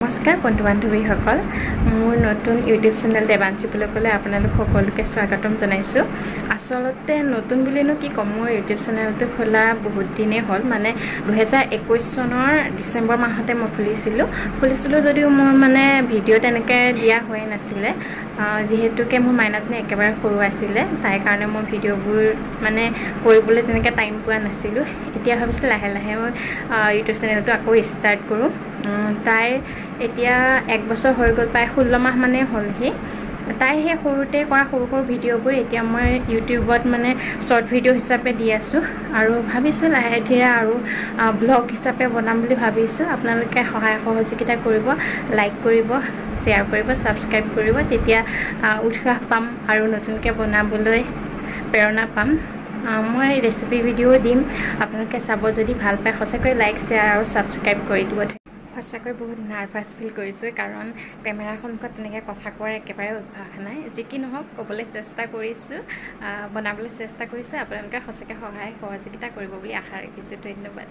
নমস্কাৰ বন্ধু বান্ধৱীসকল মোৰ নতুন ইউটিউব চেনেল দেৱাঞ্চী বুলি ক'লে আপোনালোক সকলোকে স্বাগতম জনাইছোঁ। আচলতে নতুন বুলিনো কি ক'ম? মোৰ ইউটিউব চেনেলটো খোলা বহুত দিনেই হ'ল। মানে দুহেজাৰ একৈছ চনৰ ডিচেম্বৰ মাহতে মই খুলিছিলোঁ। খুলিছিলোঁ যদিও মোৰ মানে ভিডিঅ' তেনেকৈ দিয়া হোৱাই নাছিলে। যিহেতুকে মোৰ মাইনাজনী একেবাৰে সৰু আছিলে। তাইৰ কাৰণে মই ভিডিঅ'বোৰ মানে কৰিবলৈ তেনেকৈ টাইম পোৱা নাছিলোঁ। এতিয়া ভাবিছোঁ লাহে লাহে মই ইউটিউব চেনেলটো আকৌ ষ্টাৰ্ট কৰোঁ। তাইৰ এতিয়া এক বছৰ হৈ গ'ল প্ৰায় ষোল্ল মাহ মানে হ'লহি। তাই সেই সৰুতে কৰা সৰু সৰু ভিডিঅ'বোৰ এতিয়া মই ইউটিউবত মানে শ্বৰ্ট ভিডিঅ' হিচাপে দি আছোঁ। আৰু ভাবিছোঁ লাহে ধীৰে আৰু ব্লগ হিচাপে বনাম বুলি ভাবিছোঁ। আপোনালোকে সহায় সহযোগিতা কৰিব লাইক কৰিব শ্বেয়াৰ কৰিব ছাবস্ক্ৰাইব কৰিব। তেতিয়া উৎসাহ পাম আৰু নতুনকৈ বনাবলৈ প্ৰেৰণা পাম। মই ৰেচিপি ভিডিঅ' দিম। আপোনালোকে চাব যদি ভাল পায় সঁচাকৈ লাইক শ্বেয়াৰ আৰু ছাবস্ক্ৰাইব কৰি দিব। সঁচাকৈ বহুত নাৰ্ভাছ ফিল কৰিছোঁ কাৰণ কেমেৰাৰ সন্মুখত তেনেকৈ কথা কোৱাৰ একেবাৰে অভ্যাস নাই। যি কি নহওক ক'বলৈ চেষ্টা কৰিছোঁ বনাবলৈ চেষ্টা কৰিছোঁ আপোনালোকে সঁচাকৈ সহায় সহযোগিতা কৰিব বুলি আশা ৰাখিছোঁ। ধন্যবাদ।